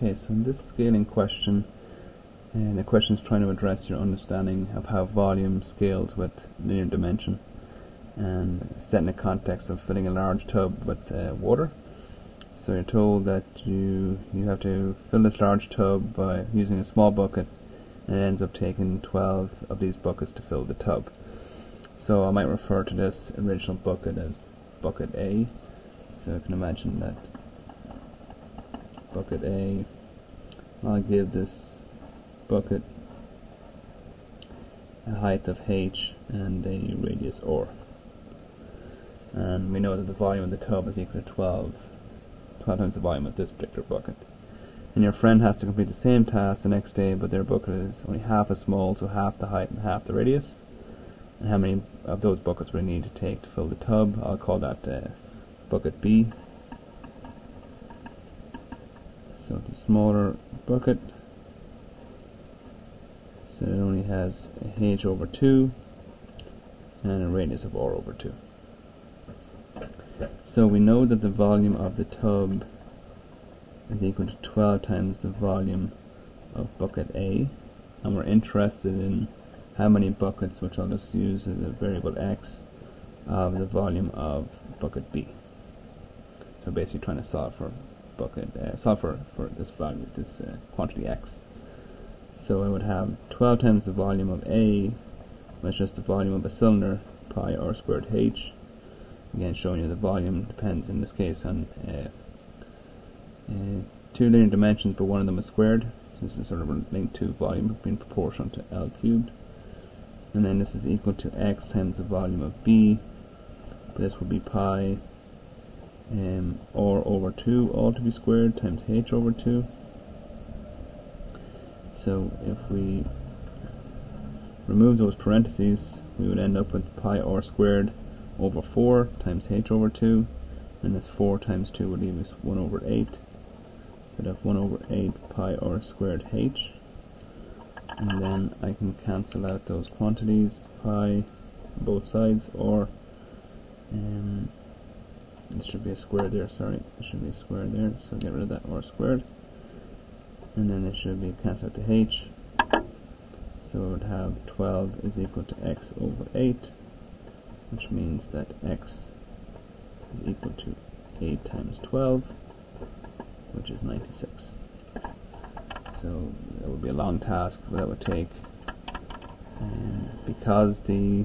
Okay, so in this scaling question, uh, the question is trying to address your understanding of how volume scales with linear dimension and set in the context of filling a large tub with uh, water. So you're told that you you have to fill this large tub by using a small bucket and it ends up taking 12 of these buckets to fill the tub. So I might refer to this original bucket as bucket A. So I can imagine that bucket A, I'll give this bucket a height of h and a radius r. And we know that the volume of the tub is equal to 12, 12 times the volume of this particular bucket. And your friend has to complete the same task the next day, but their bucket is only half as small, so half the height and half the radius. And how many of those buckets we need to take to fill the tub? I'll call that uh, bucket B. So it's a smaller bucket. So it only has a h over 2 and a radius of r over 2. So we know that the volume of the tub is equal to 12 times the volume of bucket A and we're interested in how many buckets, which I'll just use as a variable x, of the volume of bucket B. So basically trying to solve for bucket, uh, solve for, this value, this uh, quantity x. So I would have 12 times the volume of A, which is just the volume of a cylinder, pi r squared h. Again, showing you the volume depends in this case on uh, uh, two linear dimensions, but one of them is squared. So this is sort of linked to volume being proportional to L cubed. And then this is equal to x times the volume of B. This would be pi um, r over 2 all to be squared times h over 2 so if we remove those parentheses we would end up with pi r squared over 4 times h over 2 and this 4 times 2 would leave us 1 over 8 so that's 1 over 8 pi r squared h and then I can cancel out those quantities pi both sides or um, this should be a square there, sorry, there should be a square there, so get rid of that r squared. And then it should be cancel out to h. So it would have 12 is equal to x over 8, which means that x is equal to 8 times 12, which is 96. So that would be a long task, but that would take, because the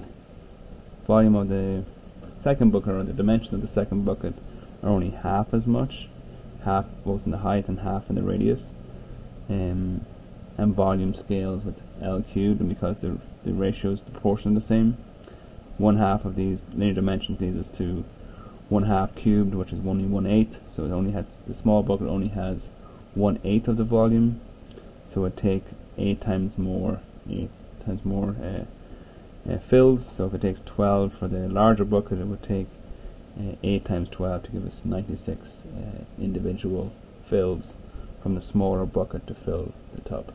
volume of the second bucket or the dimensions of the second bucket are only half as much, half both in the height and half in the radius, um, and volume scales with L cubed, and because the the ratios, the proportion the same, one half of these linear dimensions leads us to one half cubed, which is only one eighth. So it only has the small bucket only has one eighth of the volume. So it take eight times more, eight times more uh, uh, fills. So if it takes 12 for the larger bucket, it would take uh, 8 times 12 to give us 96 uh, individual fills from the smaller bucket to fill the tub.